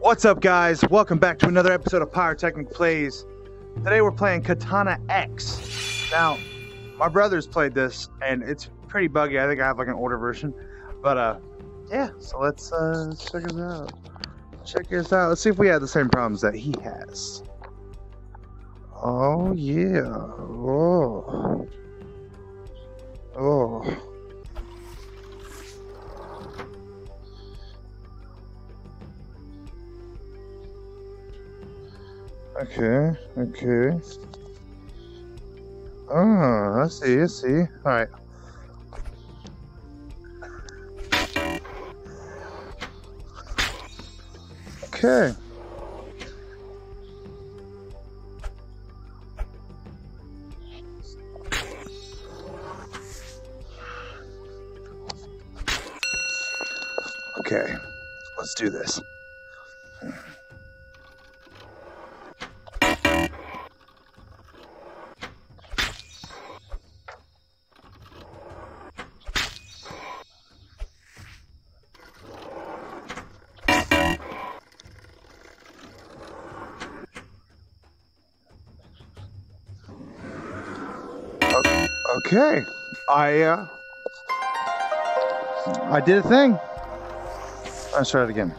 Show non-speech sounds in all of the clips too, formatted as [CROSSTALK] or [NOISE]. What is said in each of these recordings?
What's up, guys? Welcome back to another episode of Pyrotechnic Plays. Today we're playing Katana X. Now, my brother's played this, and it's pretty buggy. I think I have like an older version, but uh, yeah. So let's uh check this out. Check this out. Let's see if we have the same problems that he has. Oh yeah. Oh. Oh. Okay, okay. Oh, I see, I see. Alright. Okay. Okay, let's do this. Okay, I uh, I did a thing. Let's try it again.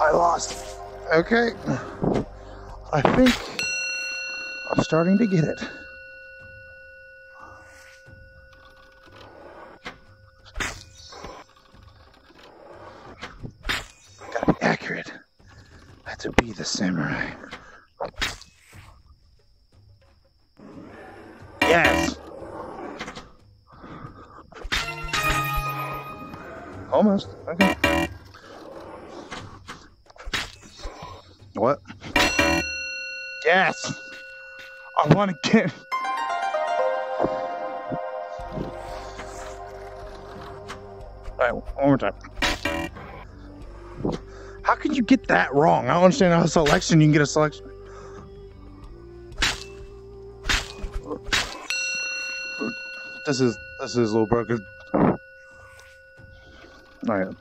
I lost. Okay. I think I'm starting to get it. Gotta be accurate. Have to be the samurai. Yes! Almost. Okay. What? Yes! I want to get. Alright, one more time. How can you get that wrong? I don't understand how selection you can get a selection. This is this is a little broken. Alright.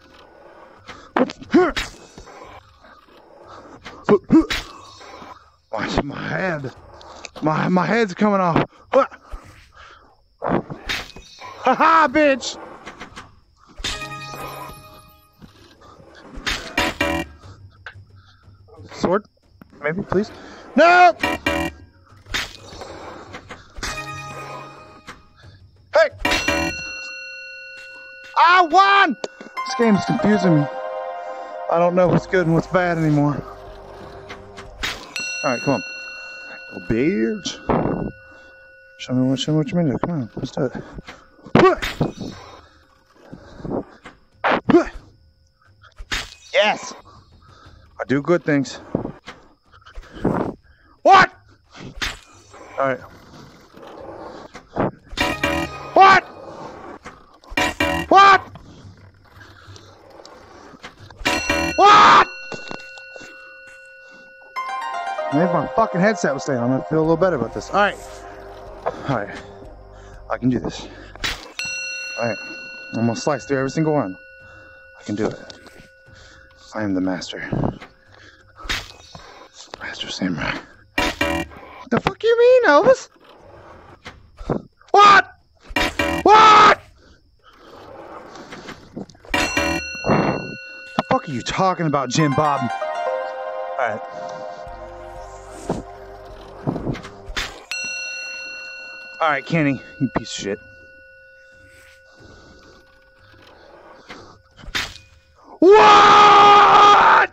My, my head. My my head's coming off. Ha ha, bitch! Sword? Maybe, please? No! Hey! I won! This game's confusing me. I don't know what's good and what's bad anymore. Alright, come on. Little bitch. Show me what, show me what you mean to. Come on, let's do it. Yes! I do good things. What? Alright. What? Maybe my fucking headset was staying on. I feel a little better about this. All right. All right. I can do this. All right. I'm to slice through every single one. I can do it. I am the master. Master Samurai. The fuck you mean, Elvis? What? What? The fuck are you talking about, Jim Bob? All All right, Kenny, you piece of shit. What?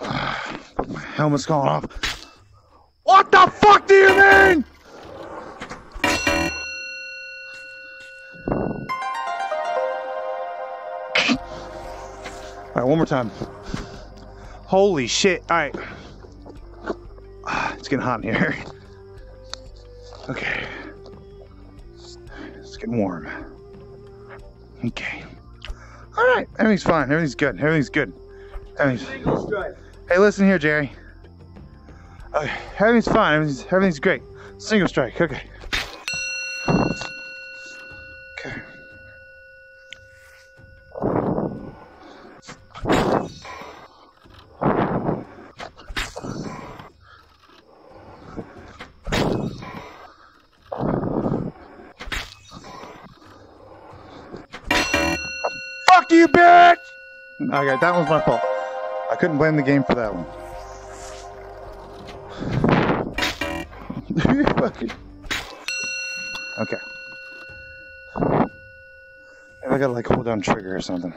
[SIGHS] My helmet's gone off. What the fuck do you mean? All right, one more time. Holy shit. All right. It's getting hot in here. Okay. It's getting warm. Okay. All right. Everything's fine. Everything's good. Everything's good. Everything's... Hey, listen here, Jerry. Okay. Everything's fine. Everything's, everything's great. Single strike. Okay. Okay. Fuck you, bitch! Okay, that was my fault. I couldn't blame the game for that one. [LAUGHS] Okay. I gotta like hold down trigger or something.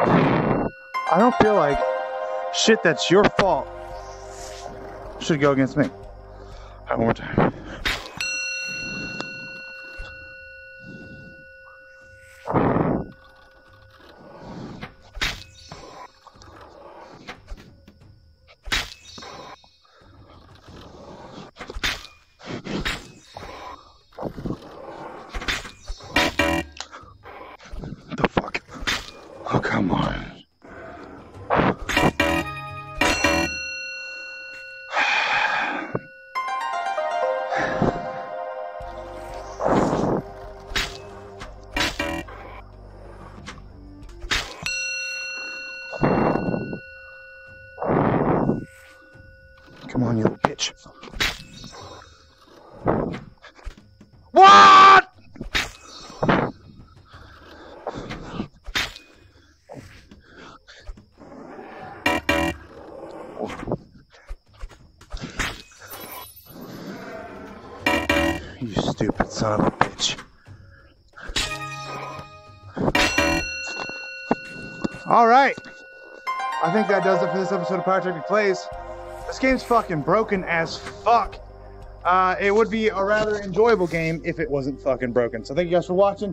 I don't feel like shit that's your fault should go against me. One more time. Oh, come on. Come on, you bitch. What? You stupid son of a bitch. All right. I think that does it for this episode of Pyrotechnic Plays. This game's fucking broken as fuck. Uh, it would be a rather enjoyable game if it wasn't fucking broken. So thank you guys for watching.